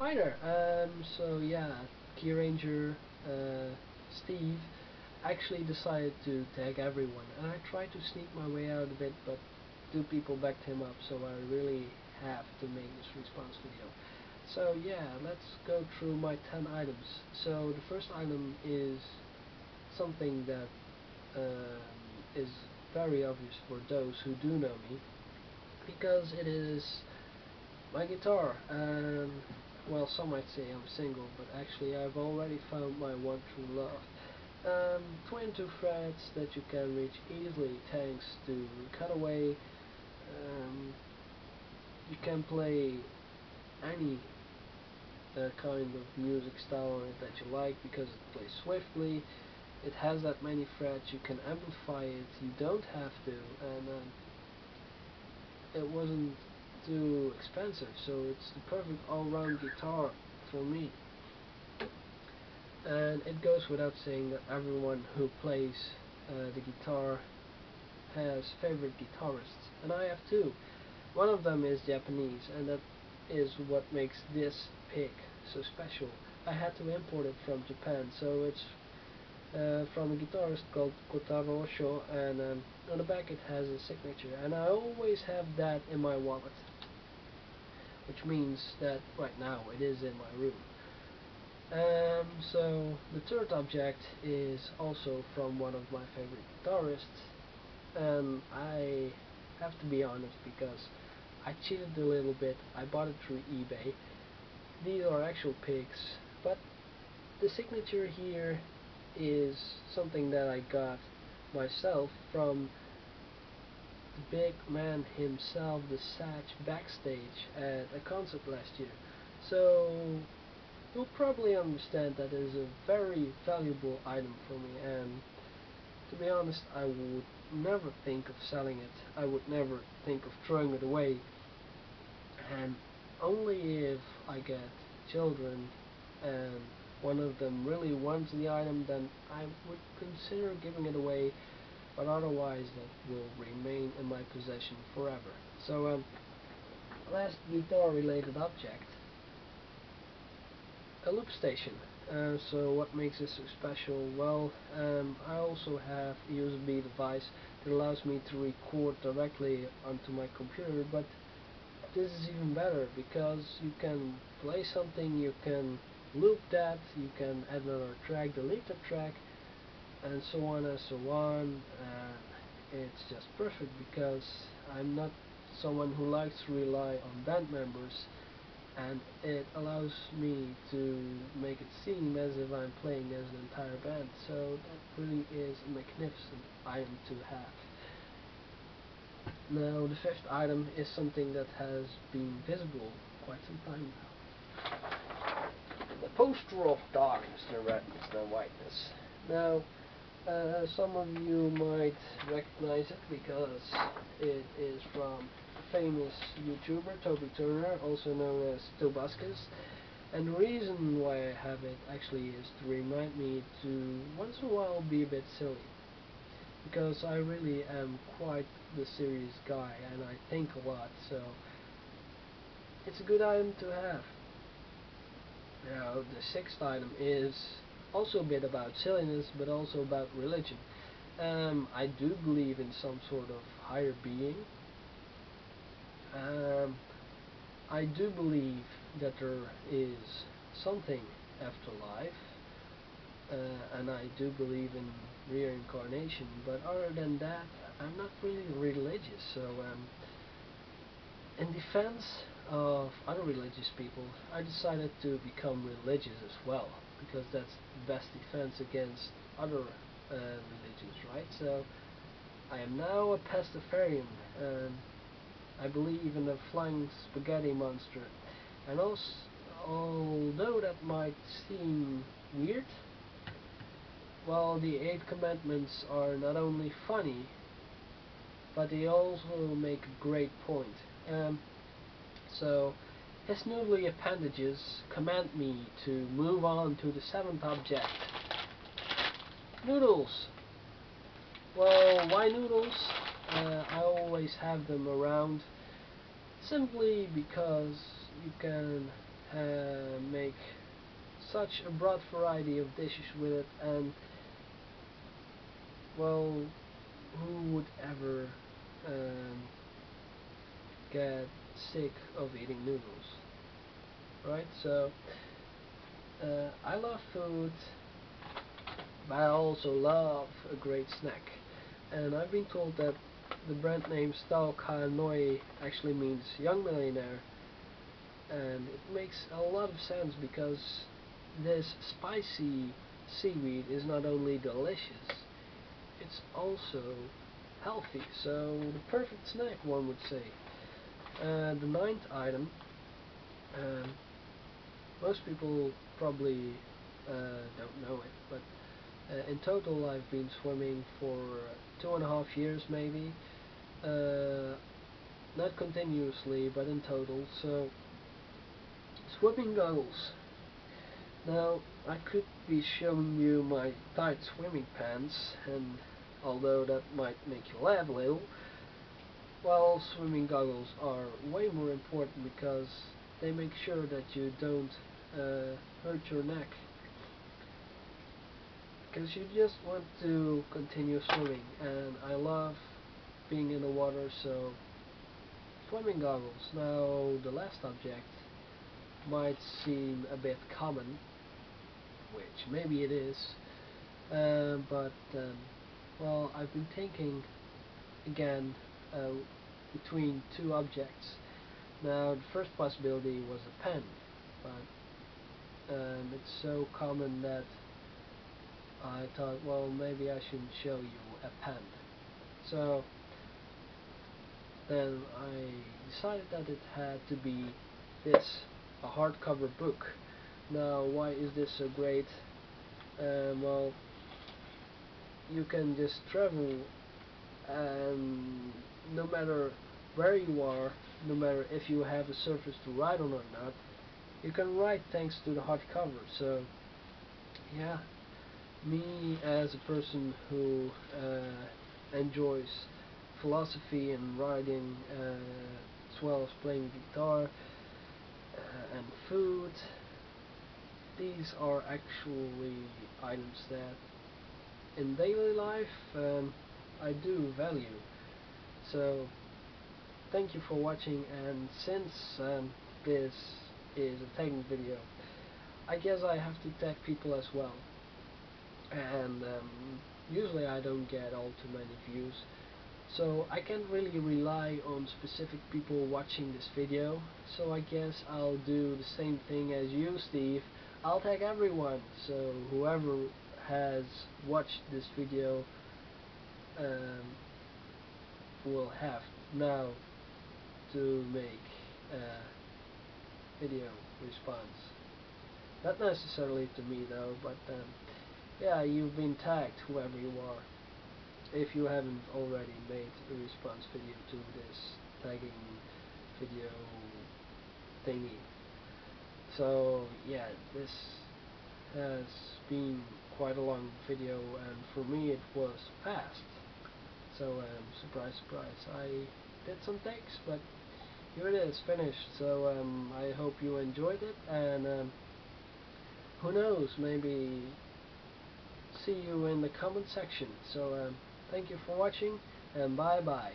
Hi there. Um, so yeah, Kyranger, uh, Steve actually decided to tag everyone, and I tried to sneak my way out a bit, but two people backed him up, so I really have to make this response video. So yeah, let's go through my 10 items. So the first item is something that um, is very obvious for those who do know me, because it is my guitar. Um, well, some might say I'm single, but actually I've already found my one true love. Um, 22 frets that you can reach easily thanks to cutaway. Um, you can play any uh, kind of music style on it that you like because it plays swiftly. It has that many frets, you can amplify it, you don't have to, and um, it wasn't too expensive, so it's the perfect all-round guitar for me. And it goes without saying that everyone who plays uh, the guitar has favorite guitarists, and I have two. One of them is Japanese, and that is what makes this pick so special. I had to import it from Japan, so it's uh, from a guitarist called Kotaro Oshio, and um, on the back it has a signature, and I always have that in my wallet, which means that right now it is in my room. Um, so the third object is also from one of my favorite guitarists, and I have to be honest because I cheated a little bit. I bought it through eBay. These are actual picks, but the signature here is something that I got myself from big man himself, the Satch, backstage at a concert last year. So you'll probably understand that it is a very valuable item for me and to be honest I would never think of selling it. I would never think of throwing it away and only if I get children and one of them really wants the item then I would consider giving it away but otherwise that will remain in my possession forever. So um, last guitar related object a loop station. Uh, so what makes this so special? Well, um, I also have a USB device that allows me to record directly onto my computer, but this is even better because you can play something, you can loop that, you can add another track, delete a track, and so on and so on. And it's just perfect because I'm not someone who likes to rely on band members and it allows me to make it seem as if I'm playing as an entire band so that really is a magnificent item to have. Now the fifth item is something that has been visible quite some time now. The poster of darkness, the redness, the whiteness. Now uh, some of you might recognize it because it is from famous YouTuber Toby Turner, also known as Tobuscus. And the reason why I have it actually is to remind me to once in a while be a bit silly. Because I really am quite the serious guy and I think a lot, so it's a good item to have. Now the sixth item is also a bit about silliness but also about religion. Um, I do believe in some sort of higher being um, I do believe that there is something after life, uh, and I do believe in reincarnation, but other than that, I'm not really religious, so um, in defense of other religious people, I decided to become religious as well, because that's the best defense against other uh, religions, right? So, I am now a Pastafarian, and I believe in the flying spaghetti monster. And also, although that might seem weird, well, the Eight Commandments are not only funny, but they also make a great point. Um, so, his noodly appendages command me to move on to the seventh object. Noodles! Well, why noodles? Uh, I always have them around simply because you can uh, make such a broad variety of dishes with it and well who would ever um, get sick of eating noodles. Right? So uh, I love food but I also love a great snack. And I've been told that the brand name Stau Noi actually means young millionaire. And it makes a lot of sense because this spicy seaweed is not only delicious it's also healthy. So the perfect snack one would say uh, the ninth item um, most people probably uh, don't know it but uh, in total I've been swimming for two and a half years maybe. Uh, not continuously but in total so swimming goggles now I could be showing you my tight swimming pants and although that might make you laugh a little well swimming goggles are way more important because they make sure that you don't uh, hurt your neck. Because you just want to continue swimming and I love being in the water so swimming goggles. Now the last object might seem a bit common which maybe it is uh, but um, well I've been thinking again uh, between two objects. Now the first possibility was a pen but um, it's so common that I thought well maybe I shouldn't show you a pen. So then I decided that it had to be this a hardcover book. Now why is this so great? Um, well you can just travel and no matter where you are no matter if you have a surface to write on or not you can write thanks to the hardcover so yeah me as a person who uh, enjoys philosophy and writing uh, as well as playing guitar uh, and food these are actually items that in daily life um, I do value so thank you for watching and since um, this is a tagging video I guess I have to tag people as well. And um, usually I don't get all too many views. So I can't really rely on specific people watching this video. So I guess I'll do the same thing as you Steve. I'll tag everyone. So whoever has watched this video um, will have now to make a video response. Not necessarily to me though but um, yeah you've been tagged whoever you are if you haven't already made a response video to this tagging video thingy. So yeah this has been quite a long video and for me it was fast so um, surprise surprise. I did some takes but here it is finished. So um, I hope you enjoyed it and um, who knows maybe see you in the comment section. So um, thank you for watching and bye bye